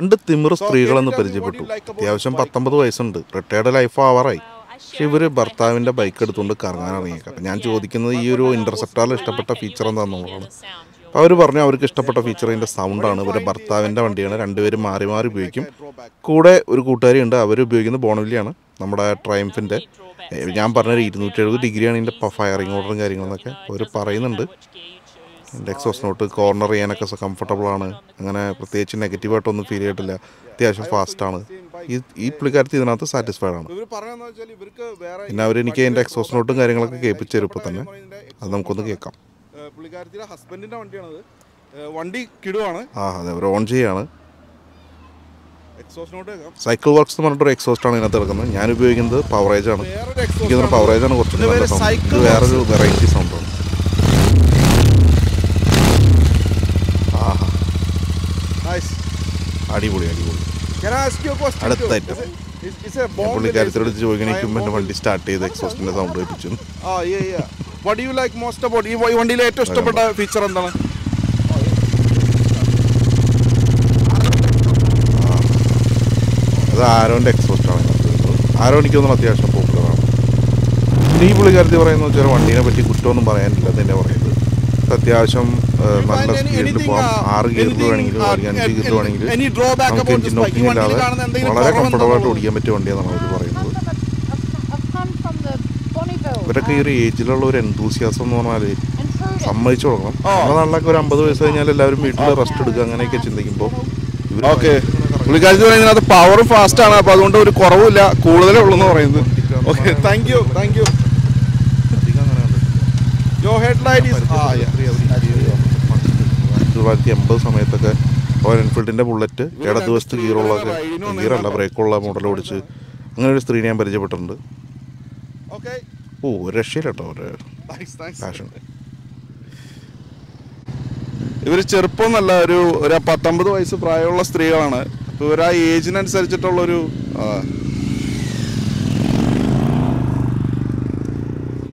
രണ്ട് തിമിർ സ്ത്രീകളെന്ന് പരിചയപ്പെട്ടു. അത്യാവശ്യം പത്തൊമ്പത് വയസ്സുണ്ട്. റിട്ടയർഡ് ലൈഫ് ആവാറായി. പക്ഷെ ഇവർ ഭർത്താവിന്റെ ബൈക്ക് എടുത്തുകൊണ്ട് കറങ്ങാൻ ഇറങ്ങിയേക്കാം. അപ്പം ഞാൻ ചോദിക്കുന്നത് ഈ ഒരു ഇന്റർസെപ്റ്റാറിൽ ഇഷ്ടപ്പെട്ട ഫീച്ചർ എന്താണെന്നുള്ളതാണ് അപ്പോൾ അവർ പറഞ്ഞു അവർക്ക് ഇഷ്ടപ്പെട്ട ഫീച്ചർ ഇതിന്റെ സൗണ്ടാണ് ഇവരുടെ ഭർത്താവിന്റെ വണ്ടിയാണ്. രണ്ടുപേരും മാറി മാറി ഉപയോഗിക്കും. കൂടെ ഒരു കൂട്ടുകാരി ഉണ്ട് അവർ ഉപയോഗിക്കുന്നത് ബോണവില്ലിയാണ്. നമ്മുടെ ട്രയംഫിന്റെ ഞാൻ പറഞ്ഞൊരു ഇരുന്നൂറ്റി എഴുപത് ഡിഗ്രിയാണ് ഇതിന്റെ ഫയറിംഗ് ഓർഡറും കാര്യങ്ങളെന്നൊക്കെ അവർ പറയുന്നുണ്ട്. എക്സോസ് നോട്ട് കോർണർ ചെയ്യാനൊക്കെ കംഫർട്ടബിൾ ആണ്. അങ്ങനെ പ്രത്യേകിച്ച് നെഗറ്റീവായിട്ടൊന്നും ഫീൽ ചെയ്തിട്ടില്ല. അത്യാവശ്യം ഫാസ്റ്റാണ് ഈ ഈ പുള്ളിക്കാരത്തി ഇതിനകത്ത് സാറ്റിസ്ഫൈഡ് ആണ്. പിന്നെ അവരെനിക്ക് എന്റെ എക്സോസ് നോട്ടും കാര്യങ്ങളൊക്കെ കേൾപ്പിച്ചു തരും ഇപ്പോൾ തന്നെ. അത് നമുക്കൊന്ന് കേൾക്കാം. പുള്ളിക്കാരത്തിയുടെ വണ്ടിയാണത്. വണ്ടി കിടുവാണ്. ആ അതെ അവർ ഓൺ ചെയ്യാണ്. സൈക്കിൾ വർക്ക്സ് എന്ന് പറഞ്ഞിട്ടൊരു എക്സോസ്റ്റ് ആണ് ഇതിനകത്ത് ഇറക്കുന്നത് ഞാൻ ഉപയോഗിക്കുന്നത് പവറേജ് ആണ്. എനിക്ക് പവറേജ് ആണ് കുറച്ച് സൗണ്ട് വേറൊരു വെറൈറ്റി സൗണ്ടാണ് അടിപൊളി അടിപൊളി? അടുത്ത bomb പുള്ളിക്കാരത്തോട് related? ചോദിക്കണ I am ഇക്വിപ്മെന്റ് bomb- വണ്ടി സ്റ്റാർട്ട് ചെയ്ത് എക്സോസ്റ്റിന്റെ സൗണ്ട് കേൾപ്പിച്ചു ആ യു ലൈക്ക് മോസ്റ്റ് അബൌട്ട് ഈ വണ്ടിയിലെ ഏറ്റവും ഇഷ്ടപ്പെട്ട ഫീച്ചർ എന്താണ്? അത് ആരോന്റെ എക്സോസ്റ്റ് ആണ് ഇതിനകത്ത് വരുന്നത്. ആരോ എനിക്ക് തോന്നുന്നു അത്യാവശ്യം പോപ്പുലറാണ് ഈ പുള്ളിക്കാരത്തി പറയുന്ന വെച്ചാൽ വണ്ടീനെ പറ്റി കുറ്റമൊന്നും പറയാനില്ല എന്നെ തന്നെ പറയുന്നത്. ഇത് അത്യാവശ്യം നല്ല സ്പീഡിൽ പോകാം uh, ആറ് ഗിയറിൽ anything, വേണമെങ്കിലും uh, അഞ്ച് ഗിയറിൽ any- വേണമെങ്കിലും നമുക്ക് എഞ്ചിൻ നോക്കിങ് ഇല്ലാതെ വളരെ എന്നുള്ളത്? ഓടിക്കാൻ പറ്റിയ വണ്ടിയാണെന്നാണ് അവർ പറയുന്നത്. ഇവരൊക്കെ ഈ ഒരു ഏജിലുള്ള ഒരു എന്തൂസിയാസം എന്ന് പറഞ്ഞാൽ സമ്മതിച്ചു കൊടുക്കണം. നമ്മുടെ നാട്ടിലൊക്കെ ഒരു അമ്പത് വയസ്സ് കഴിഞ്ഞാൽ എല്ലാവരും വീട്ടിൽ റെസ്റ്റ് എടുക്കുക അങ്ങനെയൊക്കെ ചിന്തിക്കുമ്പോൾ ഓക്കെ പുള്ളിക്കാരി പറയുന്നത് പവർ ഫാസ്റ്റ് ആണ് അപ്പോൾ അതുകൊണ്ട് ഒരു കുറവില്ല കൂടുതലേ ഉള്ളൂ എന്ന് പറയുന്നത് okay thank you thank you. Yo headlight is ആ ആയിരത്തി തൊള്ളായിരത്തി എൺപത് സമയത്തൊക്കെ റോയൽ എൻഫീൽഡിന്റെ ബുള്ളറ്റ് ഇടതുവശത്ത് ഗീറുള്ള ഗീറല്ല ബ്രേക്കുള്ള മോഡൽ ഓടിച്ച് അങ്ങനെ ഒരു സ്ത്രീനെ ഞാൻ പരിചയപ്പെട്ടിട്ടുണ്ട്. ഓക്കെ ഓ ഒരു രക്ഷയില്ല കേട്ടോ ഒരു ഫാഷൻ ഇവർ ചെറുപ്പമൊന്നല്ല ഒരു ഒരു പത്തൊമ്പത് വയസ്സ് പ്രായമുള്ള സ്ത്രീകളാണ്. അപ്പോൾ ഇവർ ആ ഏജിനനുസരിച്ചിട്ടുള്ളൊരു